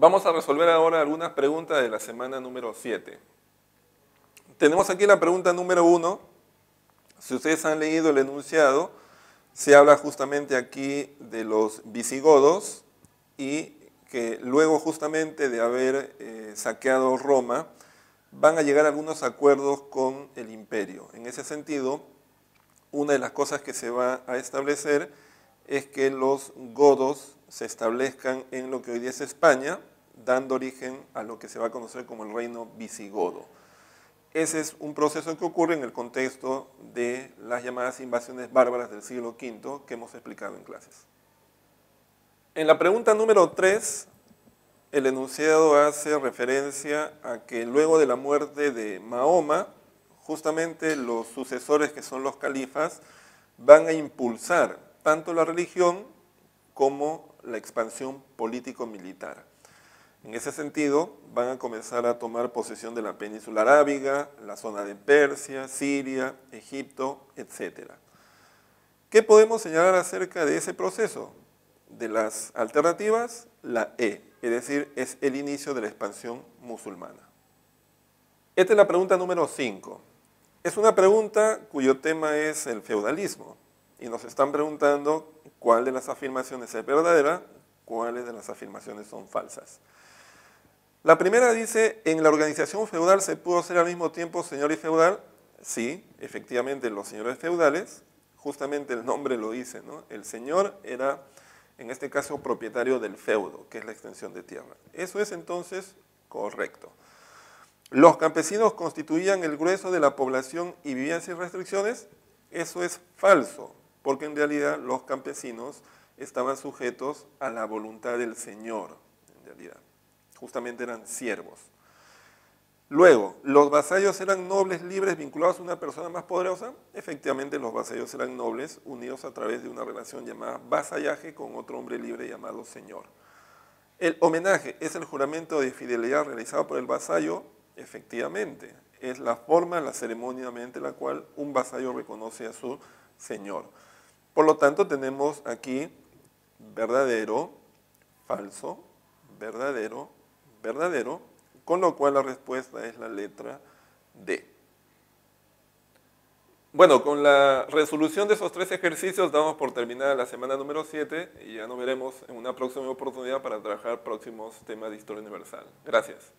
Vamos a resolver ahora algunas preguntas de la semana número 7. Tenemos aquí la pregunta número 1. Si ustedes han leído el enunciado, se habla justamente aquí de los visigodos y que luego justamente de haber eh, saqueado Roma, van a llegar a algunos acuerdos con el imperio. En ese sentido, una de las cosas que se va a establecer es que los godos se establezcan en lo que hoy día es España, dando origen a lo que se va a conocer como el reino visigodo. Ese es un proceso que ocurre en el contexto de las llamadas invasiones bárbaras del siglo V que hemos explicado en clases. En la pregunta número 3, el enunciado hace referencia a que luego de la muerte de Mahoma, justamente los sucesores que son los califas van a impulsar tanto la religión como la expansión político-militar. En ese sentido, van a comenzar a tomar posesión de la península arábiga, la zona de Persia, Siria, Egipto, etc. ¿Qué podemos señalar acerca de ese proceso? De las alternativas, la E, es decir, es el inicio de la expansión musulmana. Esta es la pregunta número 5. Es una pregunta cuyo tema es el feudalismo y nos están preguntando cuál de las afirmaciones es verdadera, cuáles de las afirmaciones son falsas. La primera dice, en la organización feudal se pudo ser al mismo tiempo señor y feudal. Sí, efectivamente los señores feudales, justamente el nombre lo dice, ¿no? El señor era, en este caso, propietario del feudo, que es la extensión de tierra. Eso es entonces correcto. Los campesinos constituían el grueso de la población y vivían sin restricciones. Eso es falso, porque en realidad los campesinos estaban sujetos a la voluntad del Señor, en realidad. Justamente eran siervos. Luego, ¿los vasallos eran nobles, libres, vinculados a una persona más poderosa? Efectivamente, los vasallos eran nobles, unidos a través de una relación llamada vasallaje con otro hombre libre llamado señor. El homenaje es el juramento de fidelidad realizado por el vasallo, efectivamente. Es la forma, la ceremonia mediante la cual un vasallo reconoce a su señor. Por lo tanto, tenemos aquí verdadero, falso, verdadero, verdadero, con lo cual la respuesta es la letra D. Bueno, con la resolución de esos tres ejercicios damos por terminada la semana número 7 y ya nos veremos en una próxima oportunidad para trabajar próximos temas de historia universal. Gracias.